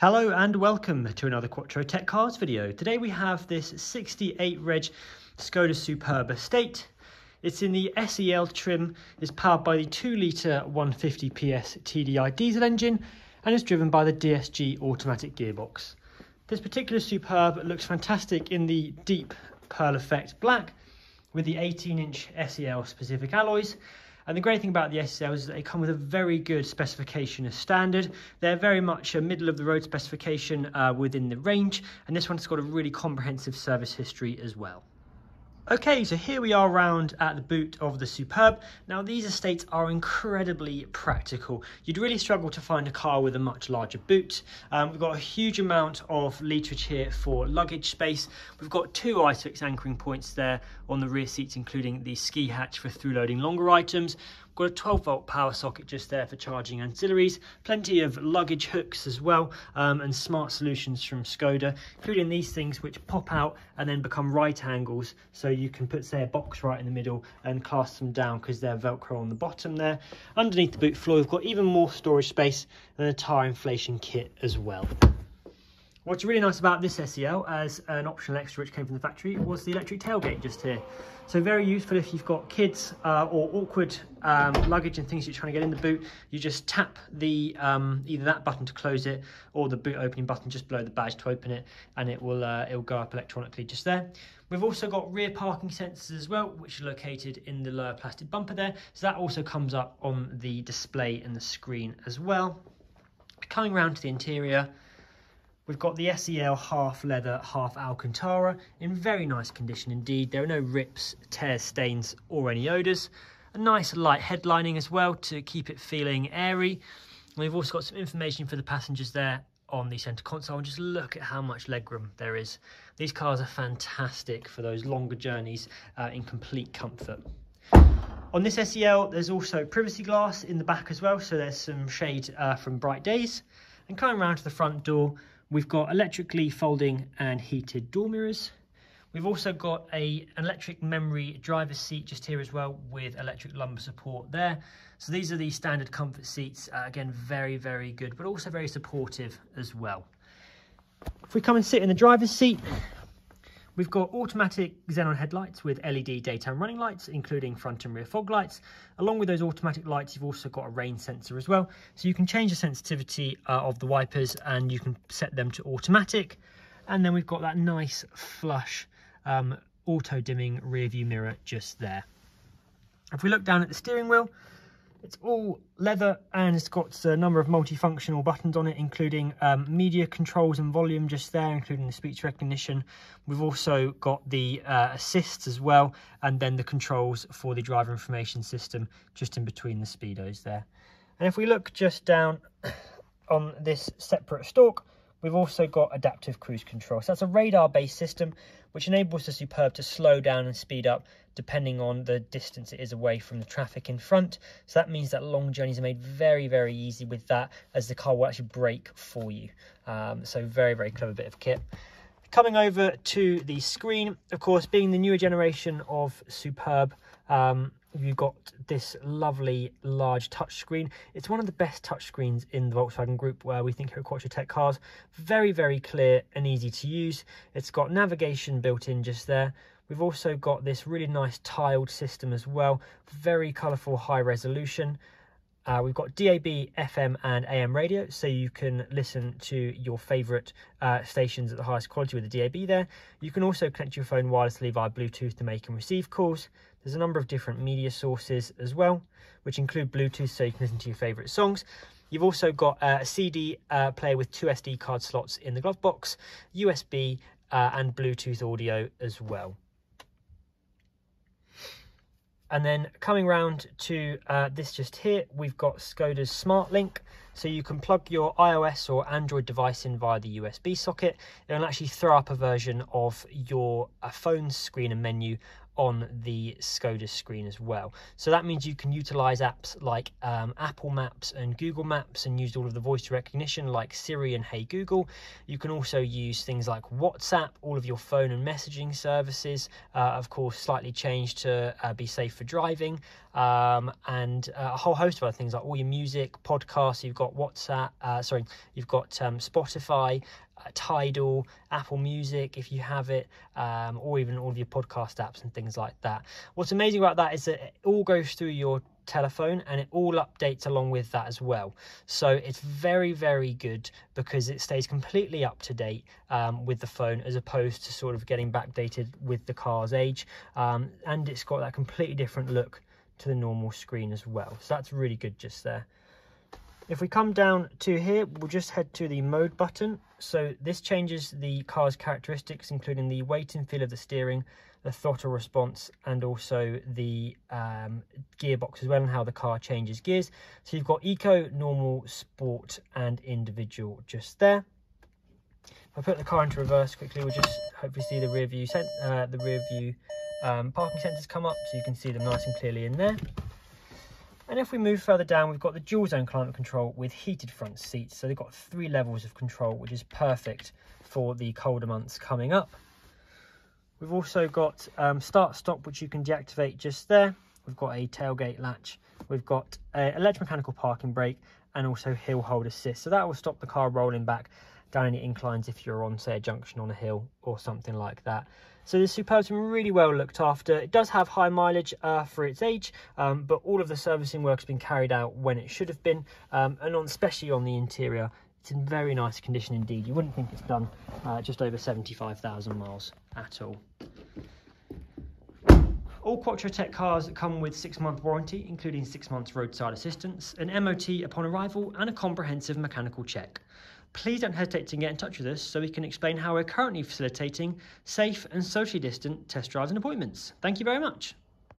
Hello and welcome to another Quattro Tech Cars video. Today we have this 68 Reg Skoda Superb Estate. It's in the SEL trim, it's powered by the 2 litre 150 PS TDI diesel engine and is driven by the DSG automatic gearbox. This particular Superb looks fantastic in the deep pearl effect black with the 18 inch SEL specific alloys and the great thing about the SEL is that they come with a very good specification as standard. They're very much a middle of the road specification uh, within the range, and this one's got a really comprehensive service history as well. Okay, so here we are round at the boot of the Superb. Now these estates are incredibly practical. You'd really struggle to find a car with a much larger boot. Um, we've got a huge amount of literage here for luggage space. We've got two ISOFIX anchoring points there on the rear seats, including the ski hatch for through loading longer items. Got a 12 volt power socket just there for charging ancillaries, plenty of luggage hooks as well, um, and smart solutions from Skoda, including these things which pop out and then become right angles. So you can put, say, a box right in the middle and clasp them down because they're Velcro on the bottom there. Underneath the boot floor, we've got even more storage space and a tire inflation kit as well. What's really nice about this SEL as an optional extra which came from the factory was the electric tailgate just here. So very useful if you've got kids uh, or awkward um, luggage and things you're trying to get in the boot. You just tap the um, either that button to close it or the boot opening button just below the badge to open it and it will uh, it will go up electronically just there. We've also got rear parking sensors as well, which are located in the lower plastic bumper there. So that also comes up on the display and the screen as well. Coming round to the interior, We've got the SEL half leather, half Alcantara in very nice condition indeed. There are no rips, tears, stains or any odours. A nice light headlining as well to keep it feeling airy. we've also got some information for the passengers there on the centre console and just look at how much legroom there is. These cars are fantastic for those longer journeys uh, in complete comfort. On this SEL, there's also privacy glass in the back as well, so there's some shade uh, from bright days. And coming around to the front door, We've got electrically folding and heated door mirrors. We've also got a, an electric memory driver's seat just here as well with electric lumbar support there. So these are the standard comfort seats. Uh, again, very, very good, but also very supportive as well. If we come and sit in the driver's seat, We've got automatic xenon headlights with LED daytime running lights, including front and rear fog lights. Along with those automatic lights, you've also got a rain sensor as well. So you can change the sensitivity uh, of the wipers and you can set them to automatic. And then we've got that nice flush um, auto dimming rear view mirror just there. If we look down at the steering wheel, it's all leather and it's got a number of multifunctional buttons on it, including um, media controls and volume just there, including the speech recognition. We've also got the uh, assists as well, and then the controls for the driver information system just in between the speedos there. And if we look just down on this separate stalk, We've also got adaptive cruise control. So that's a radar-based system which enables the Superb to slow down and speed up depending on the distance it is away from the traffic in front. So that means that long journeys are made very, very easy with that as the car will actually brake for you. Um, so very, very clever bit of kit. Coming over to the screen, of course, being the newer generation of Superb, um, you've got this lovely large touchscreen. It's one of the best touchscreens in the Volkswagen group where we think here at Tech Cars. Very, very clear and easy to use. It's got navigation built in just there. We've also got this really nice tiled system as well. Very colourful, high resolution. Uh, we've got DAB, FM and AM radio, so you can listen to your favourite uh, stations at the highest quality with the DAB there. You can also connect your phone wirelessly via Bluetooth to make and receive calls. There's a number of different media sources as well, which include Bluetooth so you can listen to your favourite songs. You've also got uh, a CD uh, player with two SD card slots in the glove box, USB uh, and Bluetooth audio as well. And then coming round to uh, this just here, we've got Skoda's Smart Link. So you can plug your iOS or Android device in via the USB socket. It'll actually throw up a version of your uh, phone screen and menu on the Skoda screen as well. So that means you can utilize apps like um, Apple Maps and Google Maps and use all of the voice recognition like Siri and Hey Google. You can also use things like WhatsApp, all of your phone and messaging services, uh, of course, slightly changed to uh, be safe for driving, um, and uh, a whole host of other things like all your music, podcasts. You've got WhatsApp, uh, sorry, you've got um, Spotify, uh, Tidal, Apple Music if you have it, um, or even all of your podcast apps and things like that. What's amazing about that is that it all goes through your telephone and it all updates along with that as well. So it's very, very good because it stays completely up to date um, with the phone as opposed to sort of getting backdated with the car's age. Um, and it's got that completely different look to the normal screen as well. So that's really good just there. If we come down to here, we'll just head to the mode button. So this changes the car's characteristics, including the weight and feel of the steering, the throttle response, and also the um, gearbox as well, and how the car changes gears. So you've got eco, normal, sport, and individual just there. If I put the car into reverse quickly, we'll just hopefully see the rear view, uh, the rear view um, parking sensors come up, so you can see them nice and clearly in there. And if we move further down, we've got the dual zone climate control with heated front seats. So they've got three levels of control, which is perfect for the colder months coming up. We've also got um, start stop, which you can deactivate just there. We've got a tailgate latch. We've got an electromechanical parking brake and also hill hold assist. So that will stop the car rolling back down any inclines if you're on, say, a junction on a hill or something like that. So the Superb's been really well looked after. It does have high mileage uh, for its age, um, but all of the servicing work has been carried out when it should have been, um, and on, especially on the interior, it's in very nice condition indeed. You wouldn't think it's done uh, just over 75,000 miles at all. All Quattro Tech cars come with six month warranty, including six months roadside assistance, an MOT upon arrival, and a comprehensive mechanical check please don't hesitate to get in touch with us so we can explain how we're currently facilitating safe and socially distant test drives and appointments. Thank you very much.